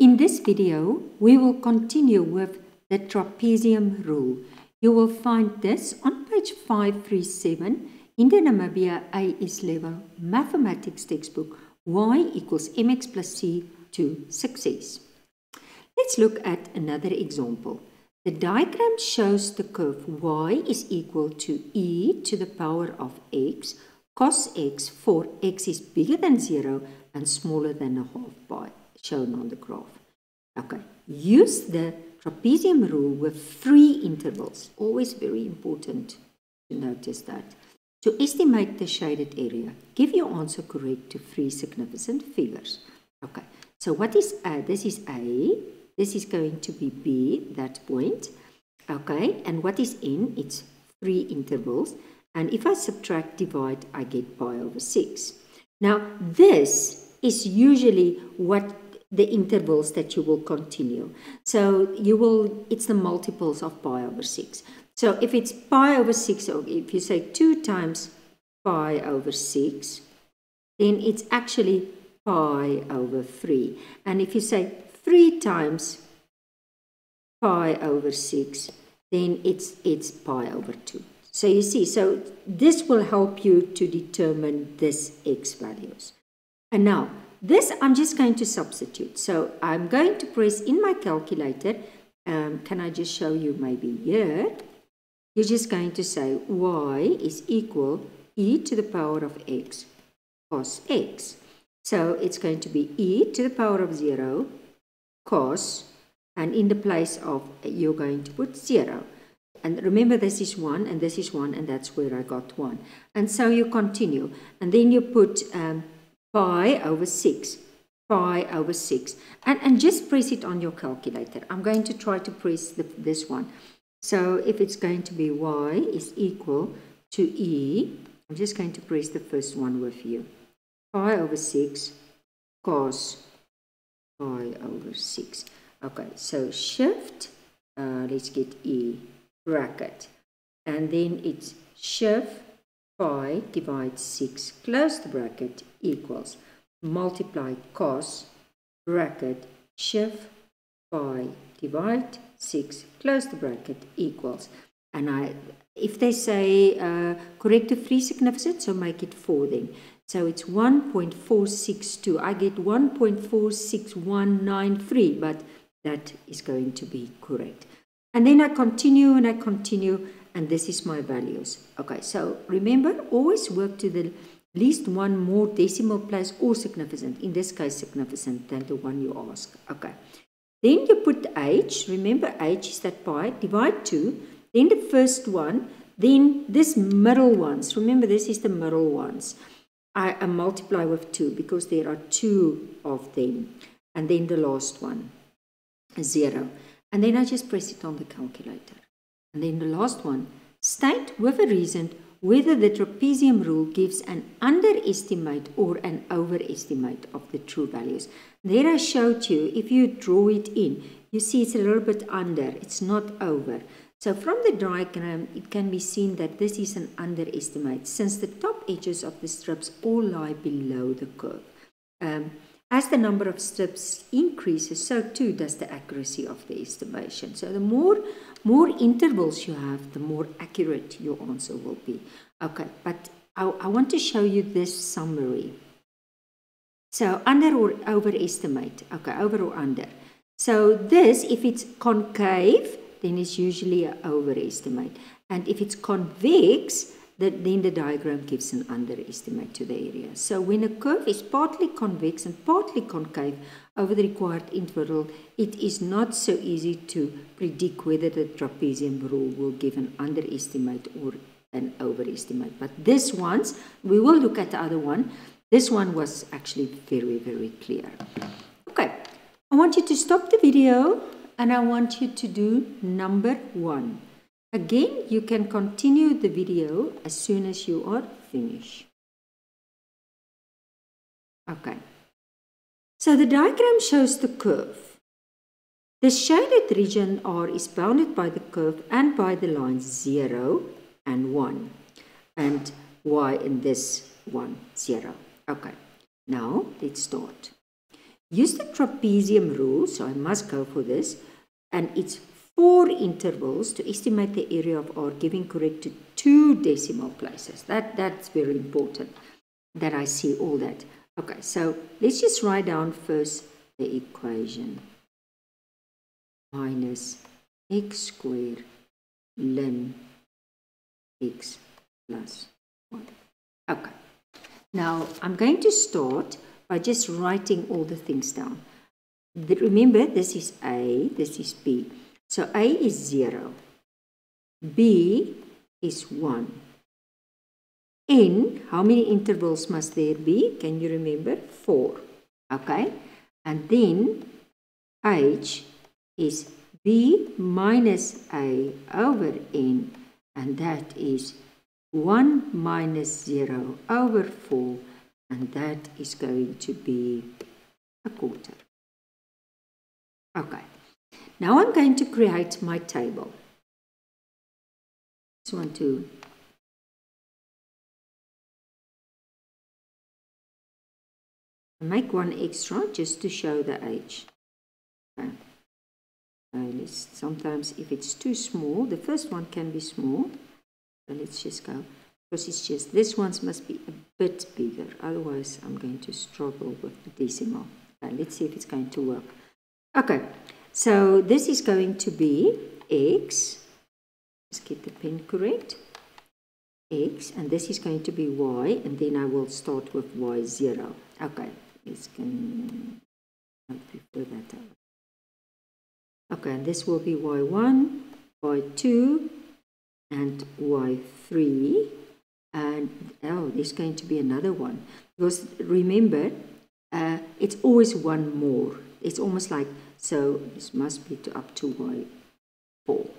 In this video, we will continue with the trapezium rule. You will find this on page 537 in the Namibia AS level mathematics textbook y equals mx plus c to success. Let's look at another example. The diagram shows the curve y is equal to e to the power of x cos x for x is bigger than 0 and smaller than a half pi shown on the graph. Okay, use the trapezium rule with three intervals. Always very important to notice that. To estimate the shaded area, give your answer correct to three significant figures. Okay, so what is A? This is A. This is going to be B, that point. Okay, and what is N? It's three intervals. And if I subtract, divide, I get pi over 6. Now, this is usually what the intervals that you will continue. So you will, it's the multiples of pi over 6. So if it's pi over 6, or if you say 2 times pi over 6, then it's actually pi over 3. And if you say 3 times pi over 6, then it's, it's pi over 2. So you see, so this will help you to determine this x values. And now, this I'm just going to substitute. So I'm going to press in my calculator. Um, can I just show you maybe here? You're just going to say y is equal e to the power of x cos x. So it's going to be e to the power of 0 cos and in the place of you're going to put 0. And remember this is 1 and this is 1 and that's where I got 1. And so you continue and then you put um, pi over 6 pi over 6 and, and just press it on your calculator. I'm going to try to press the, this one. So if it's going to be y is equal to e, I'm just going to press the first one with you. Pi over 6 cos pi over 6. Okay, so shift, uh, let's get e, bracket. And then it's shift pi divide 6, close the bracket, equals multiply cos bracket shift pi divide 6 close the bracket equals. And I if they say uh, correct the three significant so make it 4 then. So it's 1.462 I get 1.46193 but that is going to be correct. And then I continue and I continue and this is my values. Okay so remember always work to the least one more decimal place or significant. In this case significant than the one you ask. Okay. Then you put h, remember h is that pi, divide 2, then the first one, then this middle ones, remember this is the middle ones. I, I multiply with 2 because there are two of them. And then the last one, 0. And then I just press it on the calculator. And then the last one, state with a reason whether the trapezium rule gives an underestimate or an overestimate of the true values. There I showed you, if you draw it in, you see it's a little bit under, it's not over. So from the diagram, it can be seen that this is an underestimate since the top edges of the strips all lie below the curve. Um, as the number of strips increases, so too does the accuracy of the estimation. So the more, more intervals you have, the more accurate your answer will be. Okay, but I, I want to show you this summary. So under or overestimate, okay, over or under. So this, if it's concave, then it's usually an overestimate. And if it's convex, that then the diagram gives an underestimate to the area. So when a curve is partly convex and partly concave over the required interval, it is not so easy to predict whether the trapezium rule will give an underestimate or an overestimate. But this one's, we will look at the other one, this one was actually very, very clear. Okay, I want you to stop the video and I want you to do number one. Again, you can continue the video as soon as you are finished. Okay, so the diagram shows the curve. The shaded region R is bounded by the curve and by the lines 0 and 1 and Y in this one, 0. Okay, now let's start. use the trapezium rule, so I must go for this, and it's four intervals to estimate the area of R giving correct to two decimal places. That, that's very important that I see all that. Okay, so let's just write down first the equation. Minus x squared ln x plus 1. Okay, now I'm going to start by just writing all the things down. Remember, this is A, this is B. So A is 0, B is 1. N, how many intervals must there be? Can you remember? 4. Okay? And then H is B minus A over N, and that is 1 minus 0 over 4, and that is going to be a quarter. Okay, now I'm going to create my table. Just want to make one extra just to show the age. Okay. Uh, sometimes if it's too small, the first one can be small. So let's just go, because it's just, this ones must be a bit bigger. Otherwise, I'm going to struggle with the decimal. Okay, let's see if it's going to work. Okay, so this is going to be x. Let's get the pen correct. x, and this is going to be y, and then I will start with y0. Okay, let's can prefer that Okay, and this will be y1, y2, and y3. And oh, there's going to be another one. Because remember, uh, it's always one more it's almost like, so this must be to up to y4.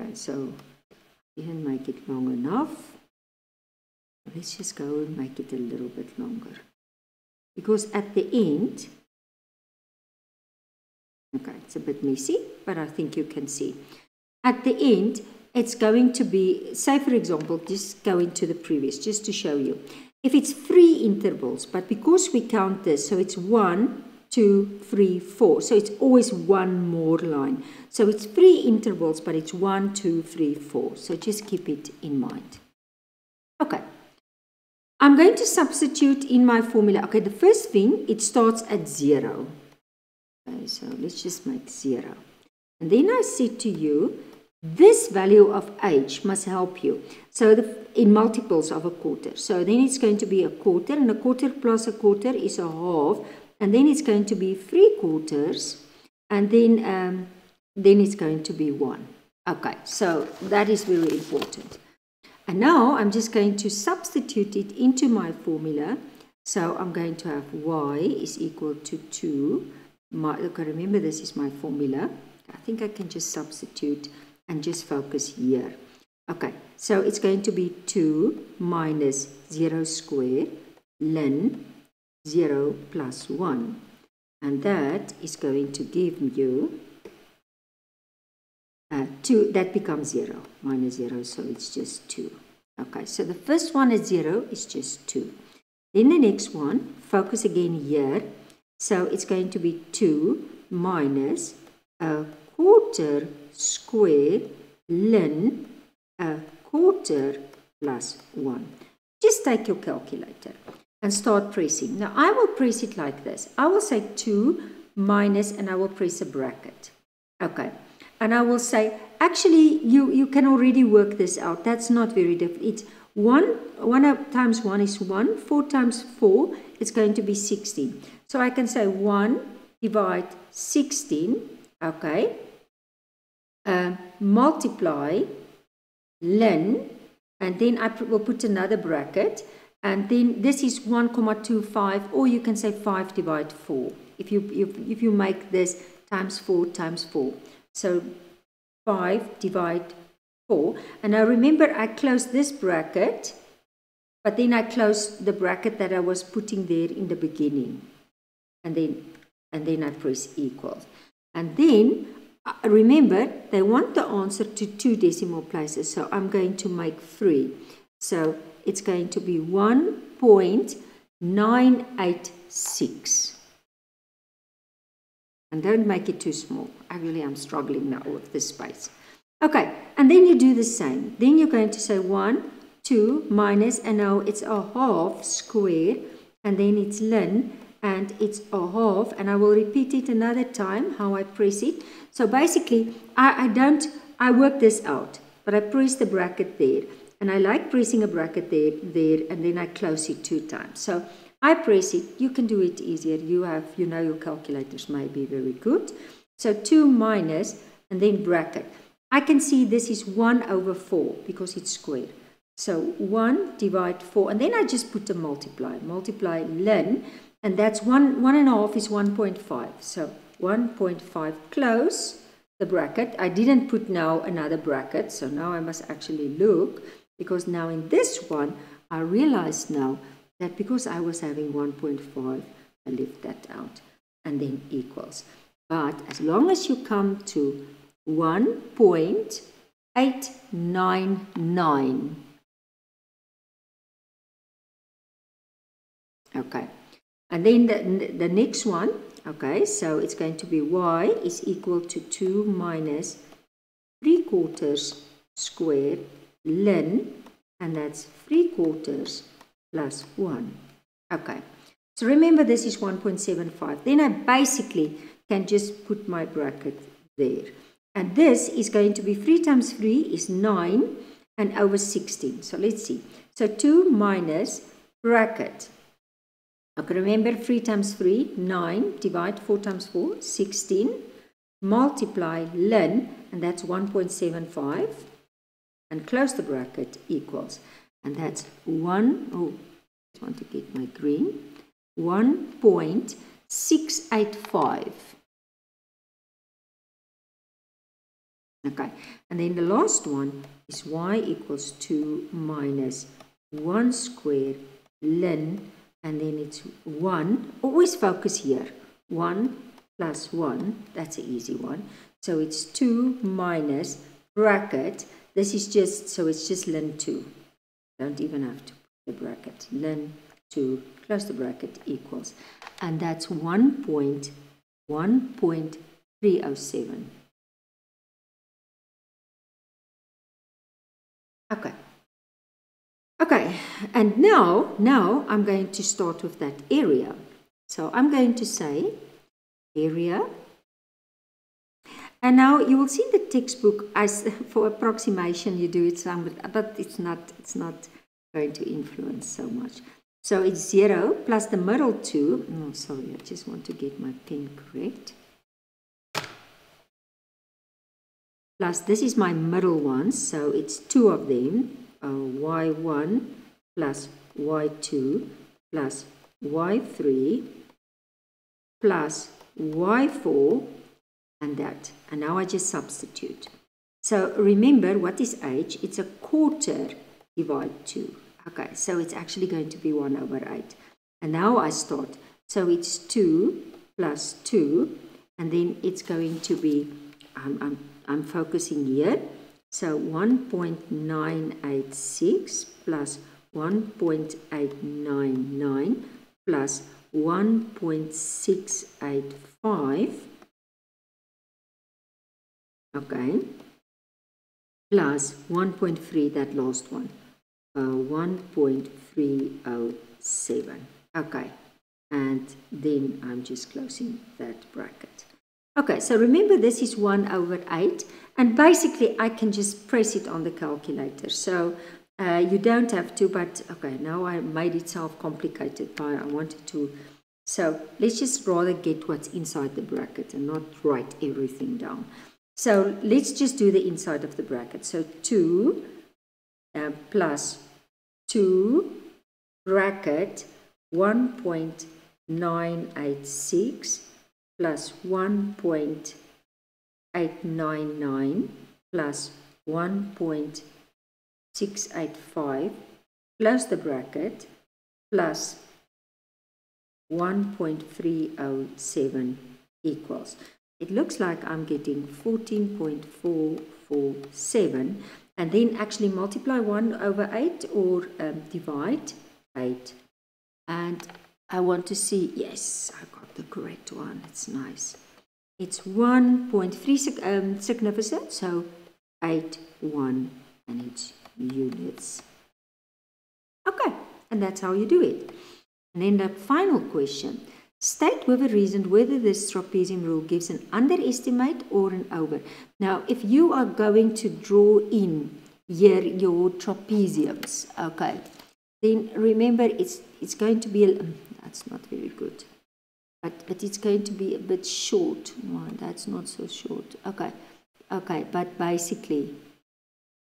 Okay, so didn't make it long enough. Let's just go and make it a little bit longer. Because at the end, okay, it's a bit messy, but I think you can see. At the end, it's going to be, say for example, just go into the previous, just to show you. If it's three intervals, but because we count this, so it's one, two, three, four. So it's always one more line. So it's three intervals, but it's one, two, three, four. So just keep it in mind. Okay. I'm going to substitute in my formula. Okay, the first thing, it starts at zero. Okay, so let's just make zero. And then I said to you, this value of h must help you. So the, in multiples of a quarter. So then it's going to be a quarter, and a quarter plus a quarter is a half and then it's going to be three quarters and then um, then it's going to be one. Okay so that is very important. And now I'm just going to substitute it into my formula. So I'm going to have y is equal to 2 my, okay remember this is my formula. I think I can just substitute and just focus here. Okay so it's going to be 2 minus 0 squared ln 0 plus 1 and that is going to give you uh, 2 that becomes 0 minus 0 so it's just 2 okay so the first one is 0 is just 2 then the next one focus again here. So it's going to be 2 minus a quarter squared ln a quarter plus 1 just take your calculator and start pressing. Now I will press it like this. I will say 2 minus and I will press a bracket. Okay. And I will say, actually, you, you can already work this out. That's not very difficult. It's 1, 1 times 1 is 1. 4 times 4, is going to be 16. So I can say 1 divide 16, okay, uh, multiply ln, and then I will put another bracket, and then this is 1,25 or you can say 5 divided 4 if you, if, if you make this times 4 times 4. So 5 divided 4. And now remember I closed this bracket but then I closed the bracket that I was putting there in the beginning. And then, and then I press equals. And then uh, remember they want the answer to two decimal places so I'm going to make 3. So it's going to be 1.986. And don't make it too small. I really am struggling now with this space. Okay, and then you do the same. Then you're going to say 1, 2, minus, and now it's a half square, and then it's ln, and it's a half, and I will repeat it another time, how I press it. So basically, I, I don't, I work this out, but I press the bracket there, and I like pressing a bracket there, there, and then I close it two times. So I press it, you can do it easier. You have, you know your calculators may be very good. So 2 minus, and then bracket. I can see this is 1 over 4 because it's squared. So 1 divide 4, and then I just put a multiply. Multiply ln, and that's 1, one and a half is 1.5. So 1.5 close the bracket. I didn't put now another bracket, so now I must actually look, because now in this one, I realize now that because I was having 1.5, I left that out, and then equals. But as long as you come to 1.899, Okay, and then the, the next one, okay, so it's going to be y is equal to 2 minus 3 quarters squared ln, and that's 3 quarters plus 1. Okay, so remember this is 1.75. Then I basically can just put my bracket there. And this is going to be 3 times 3 is 9 and over 16. So let's see. So 2 minus bracket Okay, remember 3 times 3, 9, divide 4 times 4, 16, multiply ln, and that's 1.75, and close the bracket equals, and that's 1, oh, I want to get my green, 1.685. Okay, and then the last one is y equals 2 minus 1 square ln and then it's 1. Always focus here. 1 plus 1, that's an easy one. So it's 2 minus bracket. This is just, so it's just ln 2. Don't even have to put the bracket. ln 2, close the bracket, equals. And that's 1.1.307. Okay. Okay, and now, now I'm going to start with that area. So I'm going to say area. And now you will see in the textbook, as for approximation, you do it some, but it's not, it's not going to influence so much. So it's 0 plus the middle 2. No, sorry, I just want to get my pen correct. Plus, this is my middle one, so it's two of them uh, y1 plus y2 plus y3 plus y4 and that. And now I just substitute. So remember, what is h? It's a quarter divided 2. Okay, so it's actually going to be 1 over 8. And now I start. So it's 2 plus 2, and then it's going to be, I'm, I'm, I'm focusing here, so 1.986 plus 1.899 plus 1.685 okay plus 1.3 that last one uh, 1.307 okay and then I'm just closing that bracket okay so remember this is 1 over 8 and basically, I can just press it on the calculator. So uh, you don't have to, but okay, now I made it self complicated by I wanted to. So let's just rather get what's inside the bracket and not write everything down. So let's just do the inside of the bracket. So 2 uh, plus 2 bracket 1.986 plus 1.899 plus 1.685 plus the bracket plus 1.307 equals. It looks like I'm getting 14.447 and then actually multiply 1 over 8 or um, divide 8. And I want to see, yes, I got the correct one. It's nice. It's 1.3 um, significant, so 8, 1, and it's units. Okay, and that's how you do it. And then the final question. State with a reason whether this trapezium rule gives an underestimate or an over. Now, if you are going to draw in here your trapeziums, okay, then remember it's, it's going to be, a, um, that's not very good, but, but it's going to be a bit short. That's not so short. Okay, okay, but basically,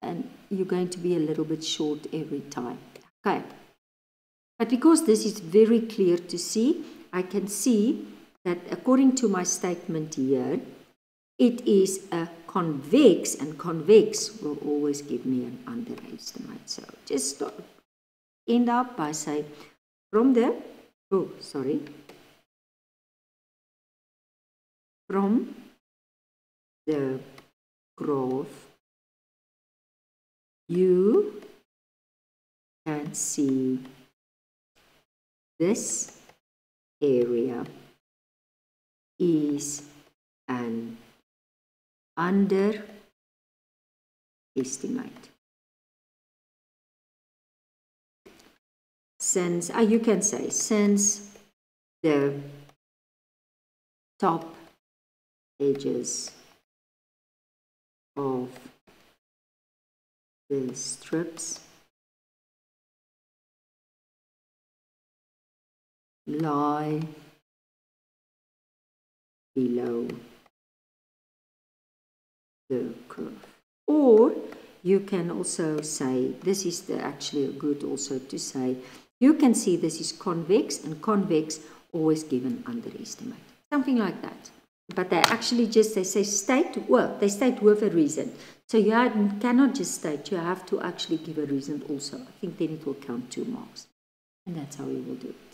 and you're going to be a little bit short every time. Okay. But because this is very clear to see, I can see that according to my statement here, it is a convex, and convex will always give me an underestimate. So just start, end up by saying, from the, oh, sorry, from the graph, you can see this area is an underestimate. Since, uh, you can say, since the top edges of the strips lie below the curve. Or you can also say, this is the, actually good also to say, you can see this is convex and convex always given underestimate. Something like that. But they actually just, they say state well, they state with a reason. So you cannot just state, you have to actually give a reason also. I think then it will count two marks. And that's how you will do it.